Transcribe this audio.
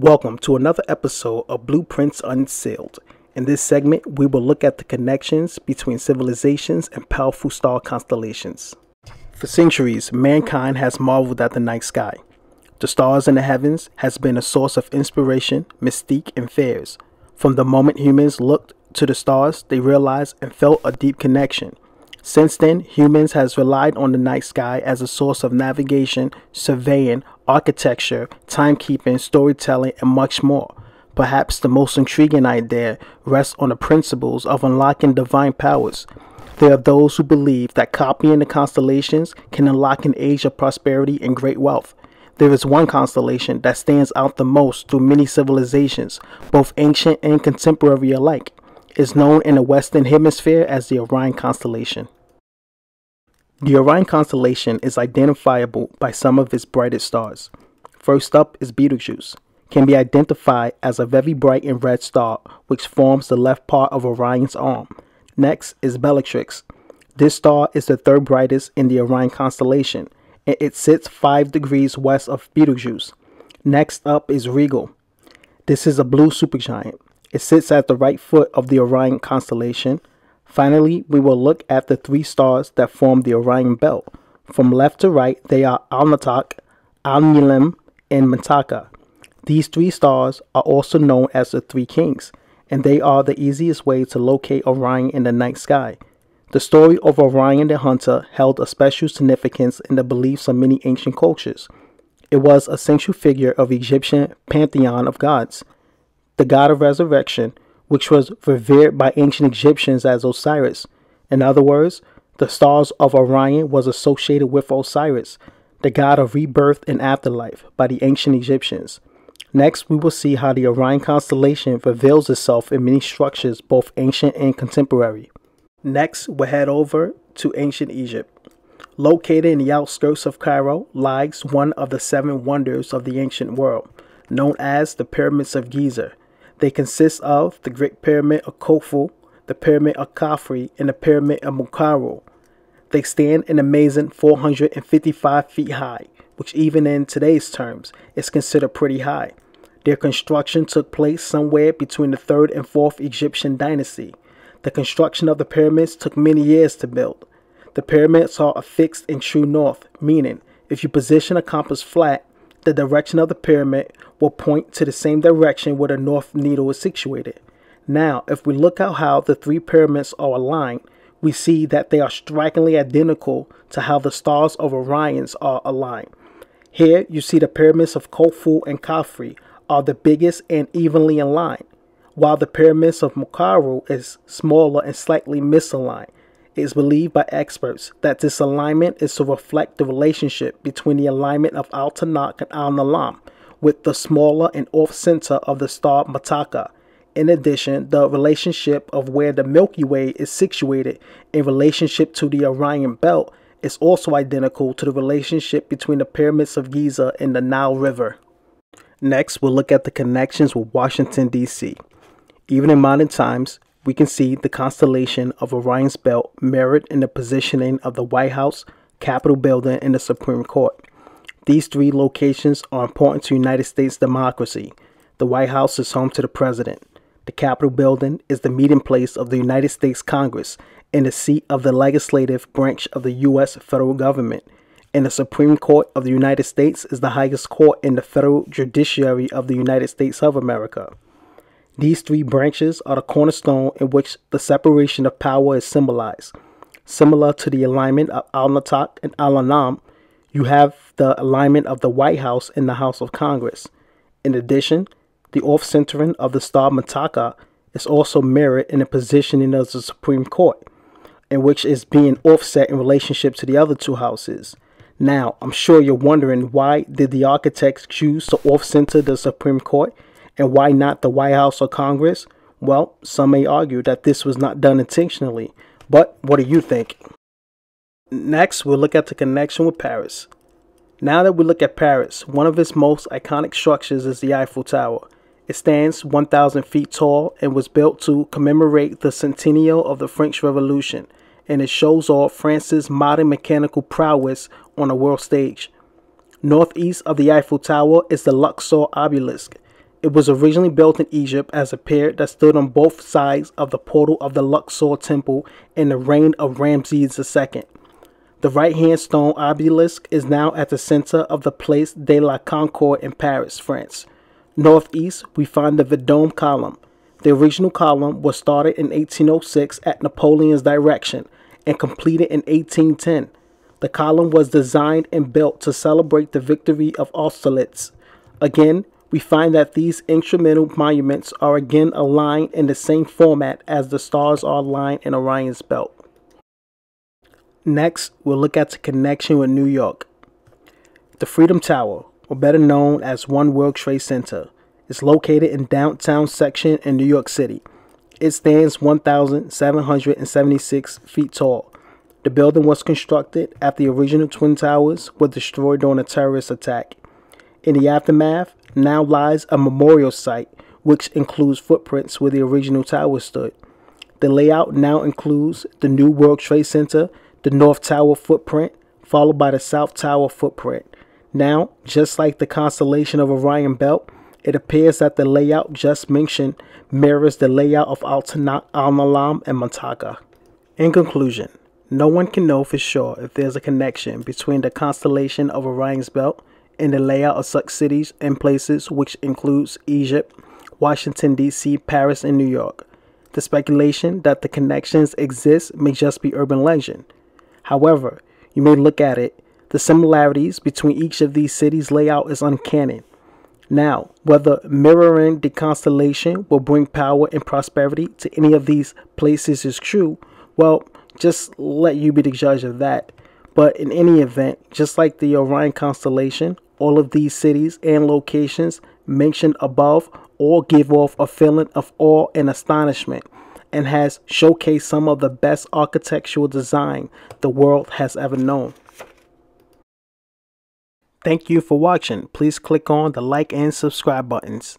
Welcome to another episode of Blueprints Unsealed. In this segment, we will look at the connections between civilizations and powerful star constellations. For centuries, mankind has marveled at the night sky. The stars in the heavens has been a source of inspiration, mystique, and fears. From the moment humans looked to the stars, they realized and felt a deep connection. Since then, humans has relied on the night sky as a source of navigation, surveying, architecture, timekeeping, storytelling, and much more. Perhaps the most intriguing idea rests on the principles of unlocking divine powers. There are those who believe that copying the constellations can unlock an age of prosperity and great wealth. There is one constellation that stands out the most through many civilizations, both ancient and contemporary alike. It's known in the Western Hemisphere as the Orion constellation. The Orion constellation is identifiable by some of its brightest stars. First up is Betelgeuse, can be identified as a very bright and red star which forms the left part of Orion's arm. Next is Bellatrix. This star is the third brightest in the Orion constellation, and it sits 5 degrees west of Betelgeuse. Next up is Rigel. This is a blue supergiant. It sits at the right foot of the Orion constellation, Finally, we will look at the three stars that form the Orion Belt. From left to right, they are Alnitak, Alnilam, and Mintaka. These three stars are also known as the Three Kings, and they are the easiest way to locate Orion in the night sky. The story of Orion the Hunter held a special significance in the beliefs of many ancient cultures. It was a central figure of Egyptian pantheon of gods. The god of resurrection, which was revered by ancient Egyptians as Osiris. In other words, the stars of Orion was associated with Osiris, the god of rebirth and afterlife, by the ancient Egyptians. Next, we will see how the Orion constellation reveals itself in many structures, both ancient and contemporary. Next, we'll head over to ancient Egypt. Located in the outskirts of Cairo lies one of the seven wonders of the ancient world, known as the Pyramids of Giza. They consist of the Great Pyramid of Khufu, the Pyramid of Khafre, and the Pyramid of Menkaure. They stand an amazing 455 feet high, which even in today's terms is considered pretty high. Their construction took place somewhere between the 3rd and 4th Egyptian dynasty. The construction of the pyramids took many years to build. The pyramids are affixed in true north, meaning if you position a compass flat, the direction of the pyramid will point to the same direction where the north needle is situated. Now, if we look at how the three pyramids are aligned, we see that they are strikingly identical to how the stars of Orion's are aligned. Here, you see the pyramids of Khufu and Khafre are the biggest and evenly aligned, while the pyramids of Menkaure is smaller and slightly misaligned. It is believed by experts that this alignment is to reflect the relationship between the alignment of Al Tanakh and Alnilam, with the smaller and off center of the star Mintaka. In addition, the relationship of where the Milky Way is situated in relationship to the Orion Belt is also identical to the relationship between the pyramids of Giza and the Nile River. Next, we'll look at the connections with Washington, D.C. Even in modern times, we can see the constellation of Orion's Belt mirrored in the positioning of the White House, Capitol Building, and the Supreme Court. These three locations are important to United States democracy. The White House is home to the President. The Capitol Building is the meeting place of the United States Congress and the seat of the legislative branch of the U.S. federal government. And the Supreme Court of the United States is the highest court in the federal judiciary of the United States of America. These three branches are the cornerstone in which the separation of power is symbolized. Similar to the alignment of Alnitak and Al Anam, you have the alignment of the White House and the House of Congress. In addition, the off centering of the star Mintaka is also mirrored in the positioning of the Supreme Court, in which is being offset in relationship to the other two houses. Now, I'm sure you're wondering why did the architects choose to off center the Supreme Court and why not the White House or Congress? Well, some may argue that this was not done intentionally, but what do you think? Next, we'll look at the connection with Paris. Now that we look at Paris, one of its most iconic structures is the Eiffel Tower. It stands 1,000 feet tall and was built to commemorate the centennial of the French Revolution, and it shows off France's modern mechanical prowess on a world stage. Northeast of the Eiffel Tower is the Luxor Obelisk, It was originally built in Egypt as a pier that stood on both sides of the portal of the Luxor Temple in the reign of Ramses II. The right hand stone obelisk is now at the center of the Place de la Concorde in Paris, France. Northeast, we find the Vendôme column. The original column was started in 1806 at Napoleon's direction and completed in 1810. The column was designed and built to celebrate the victory of Austerlitz. Again, we find that these instrumental monuments are again aligned in the same format as the stars are aligned in Orion's belt. Next, we'll look at the connection with New York. The Freedom Tower, or better known as One World Trade Center, is located in downtown section in New York City. It stands 1,776 feet tall. The building was constructed after the original Twin Towers were destroyed during a terrorist attack. In the aftermath, now lies a memorial site which includes footprints where the original tower stood. The layout now includes the new World Trade Center, the North Tower footprint, followed by the South Tower footprint. Now, just like the constellation of Orion Belt, it appears that the layout just mentioned mirrors the layout of Altanat, Alnilam, and Muntaga. In conclusion, no one can know for sure if there's a connection between the constellation of Orion's Belt and the layout of such cities and places, which includes Egypt, Washington, D.C., Paris, and New York. The speculation that the connections exist may just be urban legend. However, you may look at it, the similarities between each of these cities' layout is uncanny. Now, whether mirroring the constellation will bring power and prosperity to any of these places is true, well, just let you be the judge of that. But in any event, just like the Orion constellation, all of these cities and locations mentioned above all give off a feeling of awe and astonishment and has showcased some of the best architectural design the world has ever known. Thank you for watching. Please click on the like and subscribe buttons.